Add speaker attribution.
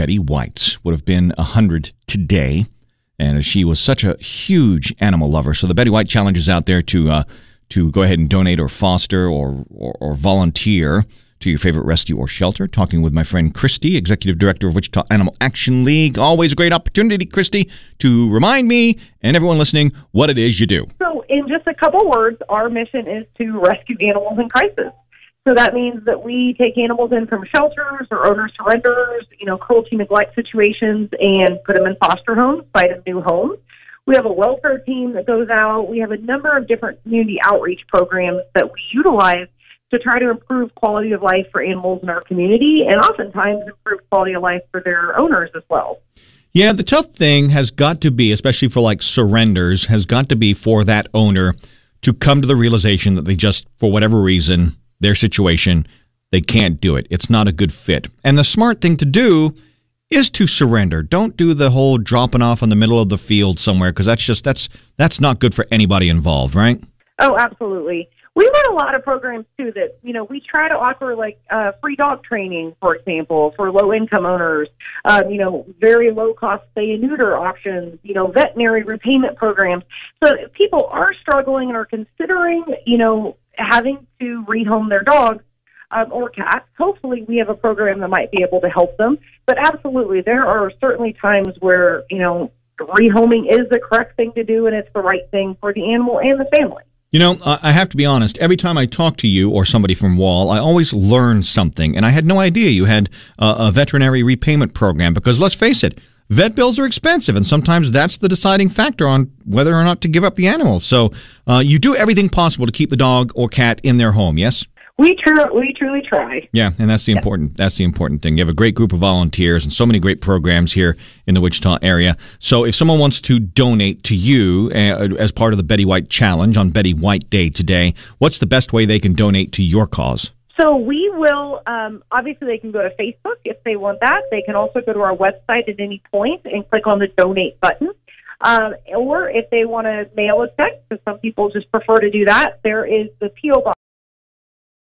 Speaker 1: Betty White's would have been 100 today. And she was such a huge animal lover. So the Betty White Challenge is out there to, uh, to go ahead and donate or foster or, or, or volunteer to your favorite rescue or shelter. Talking with my friend Christy, Executive Director of Wichita Animal Action League. Always a great opportunity, Christy, to remind me and everyone listening what it is you do.
Speaker 2: So, in just a couple words, our mission is to rescue animals in crisis. So that means that we take animals in from shelters or owner surrenders, you know, cruelty neglect situations, and put them in foster homes, find them new homes. We have a welfare team that goes out. We have a number of different community outreach programs that we utilize to try to improve quality of life for animals in our community and oftentimes improve quality of life for their owners as well.
Speaker 1: Yeah, the tough thing has got to be, especially for like surrenders, has got to be for that owner to come to the realization that they just, for whatever reason, their situation, they can't do it. It's not a good fit. And the smart thing to do is to surrender. Don't do the whole dropping off in the middle of the field somewhere because that's just that's that's not good for anybody involved, right?
Speaker 2: Oh, absolutely we run a lot of programs too that you know we try to offer like uh, free dog training, for example, for low income owners. Um, you know, very low cost spay and neuter options. You know, veterinary repayment programs. So if people are struggling and are considering, you know, having to rehome their dogs. Um, or cats. Hopefully, we have a program that might be able to help them. But absolutely, there are certainly times where you know rehoming is the correct thing to do, and it's the right thing for the animal and the family.
Speaker 1: You know, I have to be honest. Every time I talk to you or somebody from WAAL, I always learn something. And I had no idea you had a, veterinary repayment program because let's face it, vet bills are expensive. And sometimes that's the deciding factor on whether or not to give up the animal. So uh, you do everything possible to keep the dog or cat in their home, yes?
Speaker 2: we truly we truly try.
Speaker 1: Yeah, and that's the important that's the important thing. You have a great group of volunteers and so many great programs here in the Wichita area. So if someone wants to donate to you uh, as part of the Betty White Challenge on Betty White Day today, what's the best way they can donate to your cause?
Speaker 2: So we will um, obviously they can go to Facebook if they want that. They can also go to our website at any point and click on the donate button. Um, or if they want to mail a check, because some people just prefer to do that, there is the PO box